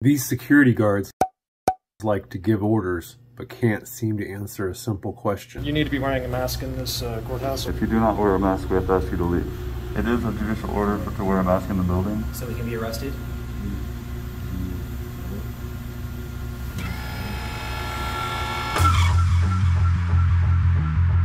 These security guards like to give orders, but can't seem to answer a simple question. You need to be wearing a mask in this uh, courthouse. If you do not wear a mask, we have to ask you to leave. It is a judicial order for, to wear a mask in the building. So we can be arrested?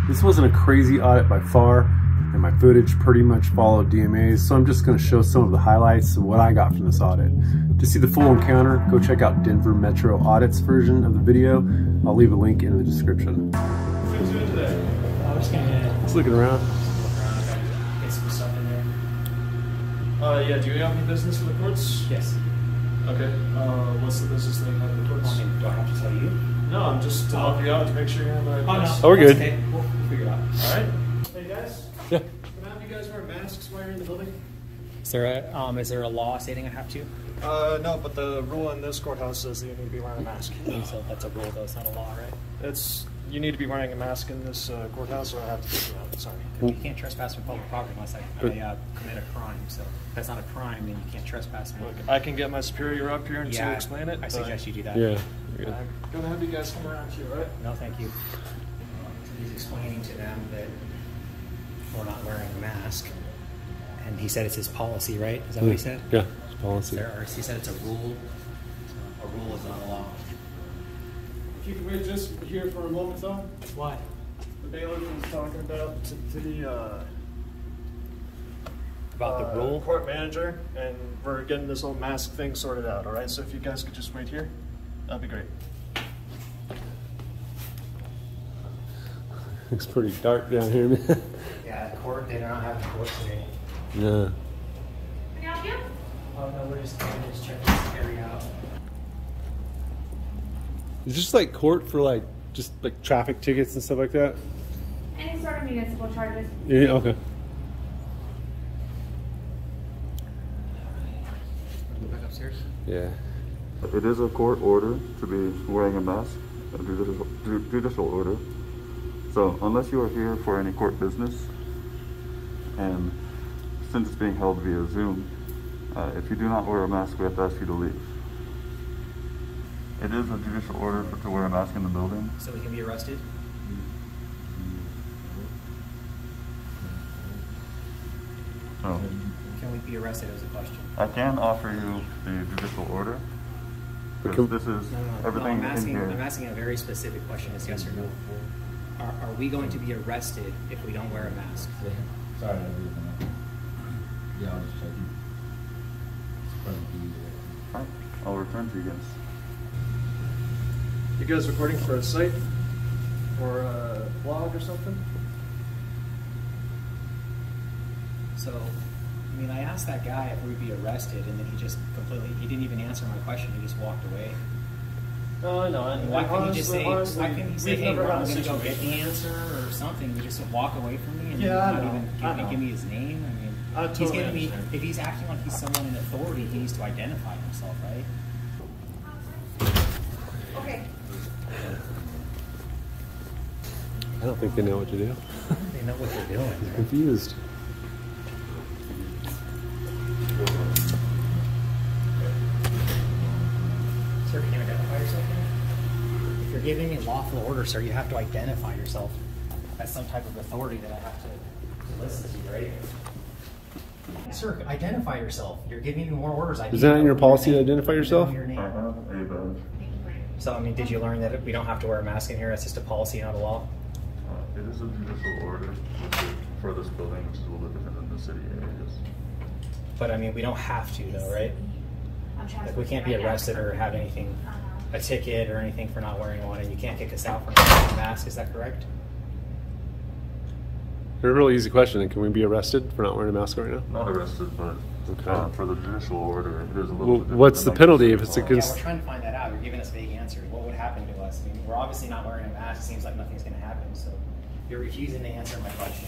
This wasn't a crazy audit by far, and my footage pretty much followed DMA's, so I'm just going to show some of the highlights of what I got from this audit. To see the full encounter, go check out Denver Metro Audits version of the video. I'll leave a link in the description. What's doing today? I was gonna Just looking around. get some stuff in there. Uh, yeah, do you have any business for the courts? Yes. Okay. Uh, what's the business that you have in the courts? I mean, do I have to tell you? No, I'm just to help you out to make sure you're in the right Oh, no. Oh, we're good. Okay. We'll, we'll figure it out. All right. Hey Yeah. can I have you guys wear masks while you're in the building? Is there a, um, is there a law stating I have to? Uh, no, but the rule in this courthouse says that you need to be wearing a mask. So that's a rule though, it's not a law, right? It's you need to be wearing a mask in this uh, courthouse, or I have to take you out. Sorry. You can't trespass from public property unless I, I uh, commit a crime. So if that's not a crime, then you can't trespass. me. Look, I can get my superior up here and to explain it. I suggest you do that. Yeah. I'm gonna have you guys come around here, right? No, thank you. He's explaining to them that we're not wearing a mask. And he said it's his policy, right? Is that what he said? Yeah, it's policy. There, or he said it's a rule. A rule is not a law. If you could wait just here for a moment, though. Why? The bailiff was talking about to, to the uh, About uh, the rule? court manager, and we're getting this whole mask thing sorted out. All right. So if you guys could just wait here, that'd be great. Looks pretty dark down here, man. Yeah, the court, they don't have the court today. yeah. Can I help you? Oh, no, we're just, we're just checking this area out. Is this like court for like just like traffic tickets and stuff like that? Any sort of municipal charges. Yeah, okay. Go back upstairs. Yeah. It is a court order to be wearing a mask, a judicial, judicial order. So unless you are here for any court business, and since it's being held via Zoom, uh, if you do not wear a mask, we have to ask you to leave. It is a judicial order for, to wear a mask in the building. So we can be arrested? So Can we be arrested is a question. I can offer you the judicial order. Because this is No, no, everything no, I'm in asking, here. I'm asking a very specific question, it's yes or no. Are, are we going to be arrested if we don't wear a mask? Sorry, I didn't know. Yeah, I was just checking. It's probably easier. Right. I'll return to you guys. You guys recording for a site or a blog or something? So, I mean, I asked that guy if we'd be arrested, and then he just completely, he didn't even answer my question, he just walked away. No, I know. Why couldn't he just say, honestly, why couldn't he say, hey, never we're I'm gonna go get the answer or something, he just walk away from me and Yeah, not even give me, give me his name? I mean, I he's giving me if he's acting like he's someone in authority, he needs to identify himself, right? Okay. I don't think they know what to do. They know what they're doing. They're Confused. Giving me lawful order, sir, you have to identify yourself as some type of authority that I have to, to listen to, right? Sir, identify yourself. You're giving me more orders. I Is need that to in your policy to identify I need to know yourself? your name. I have a badge. So, I mean, did you learn that we don't have to wear a mask in here? That's just a policy, not a law? Uh, It is a judicial order for this building, which is a little bit different than the city areas. But I mean, we don't have to, though, right? Like, we can't be arrested or have anything, a ticket or anything for not wearing one, and you can't kick us out for not wearing a mask. Is that correct? A really easy question. Can we be arrested for not wearing a mask right now? Not arrested, but Okay. uh, for the judicial order, it is a little Well, bit what's the penalty if it's against- Yeah, we're trying to find that out. You're giving us vague answers. What would happen to us? I mean, we're obviously not wearing a mask. It seems like nothing's going to happen. So you're refusing to answer my question.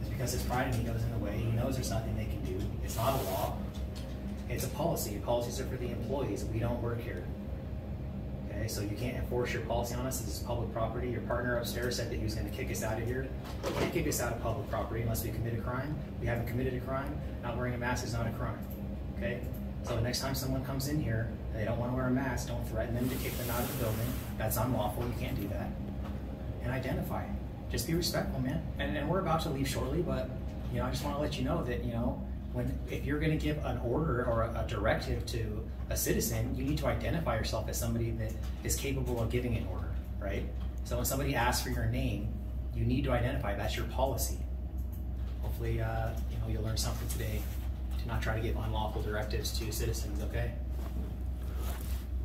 It's because his pride in he goes in the way. He knows there's nothing they can do. It's not a law. It's a policy. Policies are for the employees. We don't work here. Okay, so you can't enforce your policy on us. This is public property. Your partner upstairs said that he was going to kick us out of here. You can't kick us out of public property unless we commit a crime. We haven't committed a crime. Not wearing a mask is not a crime. Okay? So the next time someone comes in here, they don't want to wear a mask, don't threaten them to kick them out of the building. That's unlawful. You can't do that. And identify. Just be respectful, man. And, and we're about to leave shortly, but you know, I just want to let you know that you know, when if you're going to give an order or a, a directive to a citizen, you need to identify yourself as somebody that is capable of giving an order, right? So when somebody asks for your name, you need to identify. That's your policy. Hopefully, uh, you know, you'll learn something today to not try to give unlawful directives to citizens. Okay.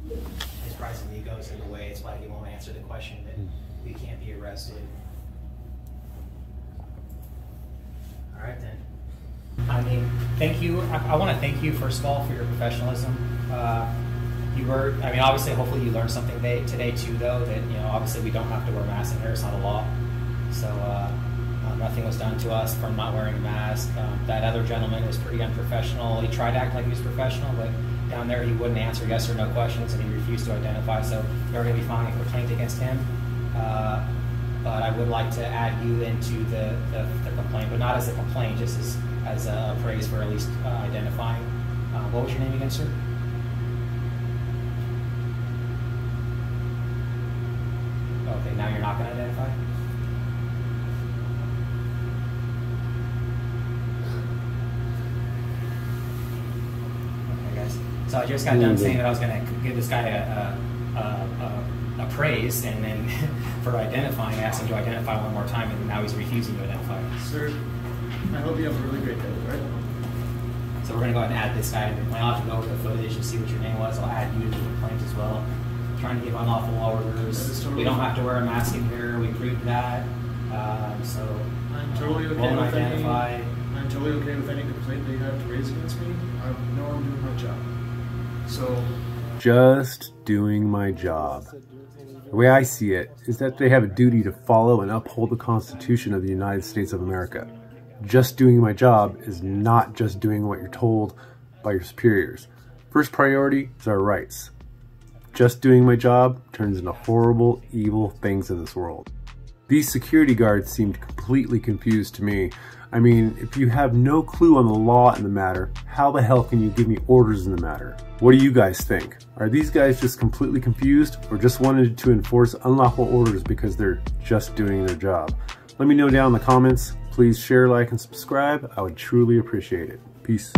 His pride and ego is in the way. It's why he won't answer the question that we can't be arrested. All right then. I mean, thank you. I, I want to thank you first of all for your professionalism. Uh, you were, I mean, obviously, hopefully, you learned something today, today too, though. That you know, obviously, we don't have to wear masks in here; it's not a law. So uh, uh, nothing was done to us from not wearing a mask. Um, that other gentleman was pretty unprofessional. He tried to act like he was professional, but down there he wouldn't answer yes or no questions, and he refused to identify. So you're going to be filing a complaint against him. Uh, but I would like to add you into the, the, the complaint, but not as a complaint, just as, as a praise for at least uh, identifying. Uh, what was your name again, sir? Okay, now you're not going to identify? Okay, guys. So I just got done saying that I was going to give this guy a, a, a, a, a praise, and then for identifying, I asked him to identify one more time, and now he's refusing to identify. Sir, I hope you have a really great day, all right? So we're going to go ahead and add this guy to the complaint. I'll have to go over the footage and see what your name was. I'll add you to the complaint as well. Trying to give unlawful orders. Totally we don't have to wear a mask in here. We proved that. Um, so I'm totally okay won't with any, identify. I'm totally okay with any complaint that you have to raise against me. I know I'm doing my job. So, Just doing my job. The way I see it is that they have a duty to follow and uphold the Constitution of the United States of America. Just doing my job is not just doing what you're told by your superiors. First priority is our rights. Just doing my job turns into horrible, evil things in this world. These security guards seemed completely confused to me. I mean, if you have no clue on the law in the matter, how the hell can you give me orders in the matter? What do you guys think? Are these guys just completely confused or just wanted to enforce unlawful orders because they're just doing their job? Let me know down in the comments. Please share, like, and subscribe. I would truly appreciate it. Peace.